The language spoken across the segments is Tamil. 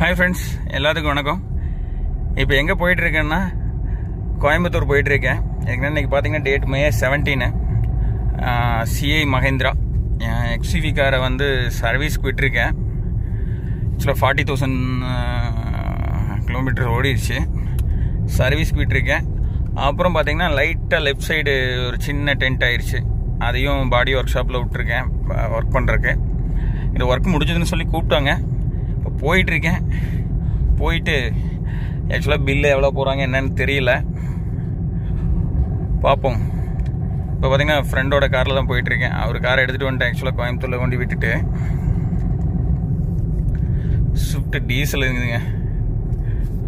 ஹாய் ஃப்ரெண்ட்ஸ் எல்லாத்துக்கும் வணக்கம். இப்போ எங்கே போயிட்டுருக்கேன்னா கோயம்புத்தூர் போயிட்டுருக்கேன். ஏற்கனவே இன்னைக்கு பார்த்தீங்கன்னா date May seventeen CI Mahindra. என் எக்ஸிவி காரை வந்து சர்வீஸ்க்கு விட்டுருக்கேன். ஆக்சுவலாக ஃபார்ட்டி தௌசண்ட் கிலோமீட்டர் ஓடிடுச்சு சர்வீஸ்க்கு விட்டுருக்கேன். அப்புறம் பார்த்தீங்கன்னா லைட்டாக லெஃப்ட் சைடு ஒரு சின்ன டென்ட் ஆயிடுச்சு அதையும் பாடி ஒர்க் ஷாப்பில் விட்டுருக்கேன் ஒர்க் பண்ணுறக்கு இது ஒர்க் முடிஞ்சதுன்னு சொல்லி கூப்பிட்டாங்க. இப்போ போயிட்டுருக்கேன். போயிட்டு ஆக்சுவலாக பில்லு எவ்வளோ போகிறாங்க என்னன்னு தெரியல. பார்ப்போம். இப்போ பார்த்தீங்கன்னா ஃப்ரெண்டோட காரில் தான் போயிட்டுருக்கேன். அவர் காரை எடுத்துகிட்டு வந்துட்டேன் ஆக்சுவலாக கோயம்புத்தூரில் கொண்டு விட்டுட்டு. ஸ்விஃப்ட் டீசல் இருக்குதுங்க.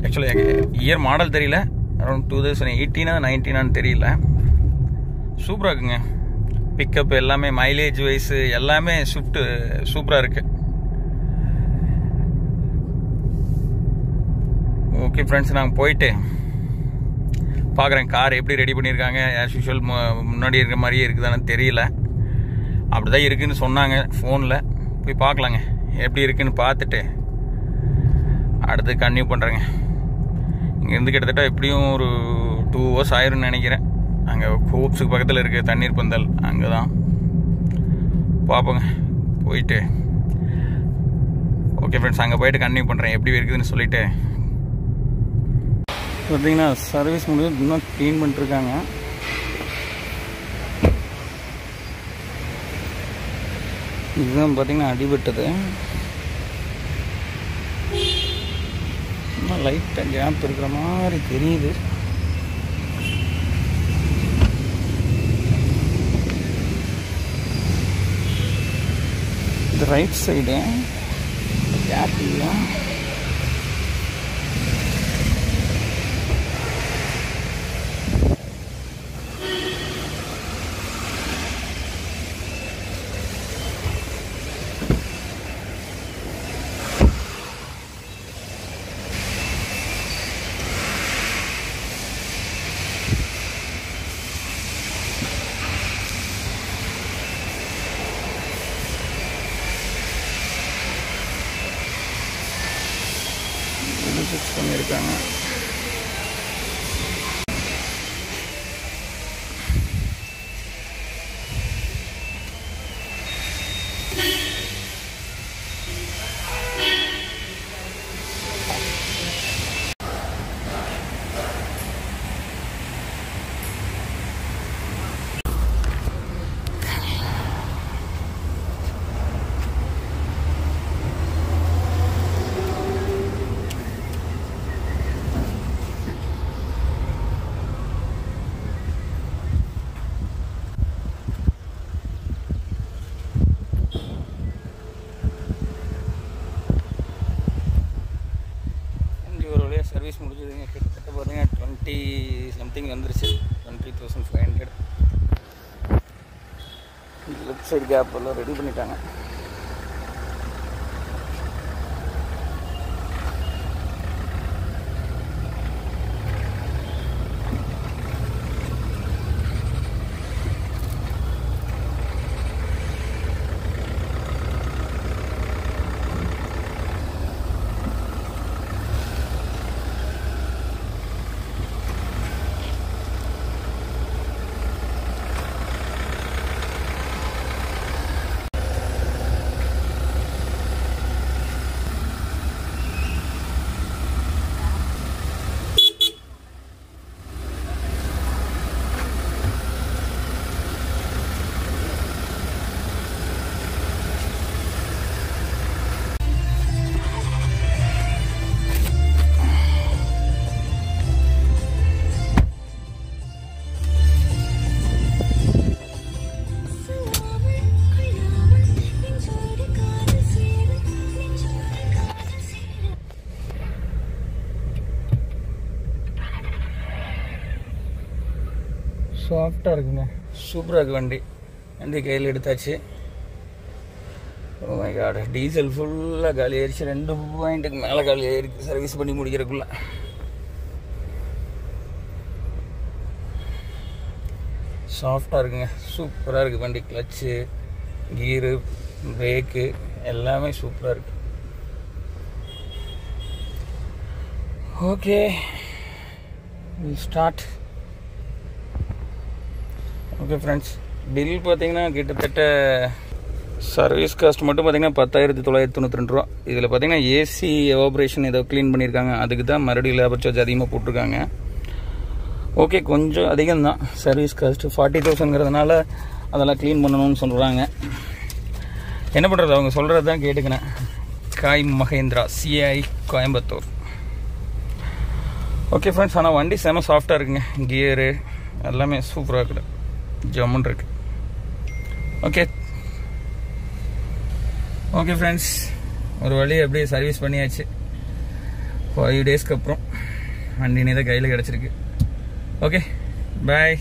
ஆக்சுவலாக இயர் மாடல் தெரியல. அரௌண்ட் டூ தௌசண்ட் எயிட்டீனா நைன்டீனான்னு தெரியல. சூப்பராக இருக்குங்க. பிக்கப் எல்லாமே மைலேஜ் வைஸு எல்லாமே ஸ்விஃப்ட்டு சூப்பராக இருக்குது ஓகே ஃப்ரெண்ட்ஸ் நாங்கள் போயிட்டு பார்க்குறேன் கார் எப்படி ரெடி பண்ணியிருக்காங்க ஆஸ் யூஷுவல் முன்னாடி இருக்கிற மாதிரியே இருக்குதான்னு தெரியல. அப்படி தான் இருக்குதுன்னு சொன்னாங்க ஃபோனில் போய் பார்க்கலாங்க. எப்படி இருக்குன்னு பார்த்துட்டு அடுத்து கன்டினியூ பண்ணுறேங்க இங்கேருந்து கிட்டத்தட்ட எப்படியும் ஒரு டூ ஹவர்ஸ் ஆயிரும்னு நினைக்கிறேன். அங்கே ஹோப்ஸுக்கு பக்கத்தில் இருக்க தண்ணீர் பந்தல் அங்கே தான் பார்ப்போங்க. போயிட்டு. ஓகே ஃப்ரெண்ட்ஸ் அங்கே போயிட்டு கன்டினியூ பண்ணுறேன் எப்படி இருக்குதுன்னு சொல்லிவிட்டு பார்த்தீங்கன்னா சர்வீஸ் முடிஞ்சு இன்னும் க்ளீன் பண்ணிட்டுருக்காங்க. இதுதான் பார்த்தீங்கன்னா அடிபட்டது. இன்னும் லைட்டாக கேப் இருக்கிற மாதிரி தெரியுது. இது ரைட் சைடு கேப் இல்லை. இது ஃபிக்ஸ் பண்ணியிருக்காங்க வண்டி ஒரு வழியாக சர்வீஸ் முடிஞ்சதுங்க கிட்டத்தட்ட பார்த்தீங்கன்னா டுவெண்ட்டி சம்திங் வந்துருச்சு. Twenty thousand five hundred left side cap எல்லாம் ரெடி பண்ணிட்டாங்க. சாஃப்டாக இருக்குங்க. சூப்பராக இருக்குது வண்டி. வண்டி கையில் எடுத்தாச்சு. ஓ காட் டீசல் ஃபுல்லாக காலி ஆயிடுச்சு ரெண்டு பாயிண்ட்டுக்கு மேலே காலி ஆயிருக்கு. சர்வீஸ் பண்ணி முடிக்கிறதுக்குள்ள. சாஃப்டாக இருக்குங்க. சூப்பராக இருக்குது வண்டி. கிளச்சு கீரு பிரேக்கு எல்லாமே சூப்பராக இருக்குது okay start okay friends bill பார்த்தீங்கன்னா கிட்டத்தட்ட சர்வீஸ் காஸ்ட் மட்டும் பார்த்தீங்கன்னா பத்தாயிரத்தி தொள்ளாயிரத்தி தொண்ணூற்றி ரெண்டு ரூபா. இதில் பார்த்தீங்கன்னா ஏசி எவாபரேஷன் ஏதோ க்ளீன் பண்ணியிருக்காங்க. அதுக்கு தான் மறுபடியும் லேபர் சார்ஜ் அதிகமாக போட்டிருக்காங்க. ஓகே கொஞ்சம் அதிகம் தான். சர்வீஸ் காஸ்ட்டு ஃபார்ட்டி தௌசண்ட்ங்கிறதுனால அதெல்லாம் க்ளீன் பண்ணணும்னு சொல்கிறாங்க என்ன பண்ணுறது அவங்க சொல்கிறது தான் கேட்டுக்கினேன் காய் Mahindra CI Coimbatore. Okay friends ஆனால் வண்டி செம சாஃப்டாக இருக்குங்க. கியரு எல்லாமே சூப்பராக இருக்குது. ஜம்முன் இருக்கு. ஓகே ஓகே ஃப்ரெண்ட்ஸ் ஒரு வழி அப்படியே சர்வீஸ் பண்ணியாச்சு. ஃபைவ் டேஸ்க்கு அப்புறம். வண்டி தான் கையில் கிடச்சிருக்கு. Okay bye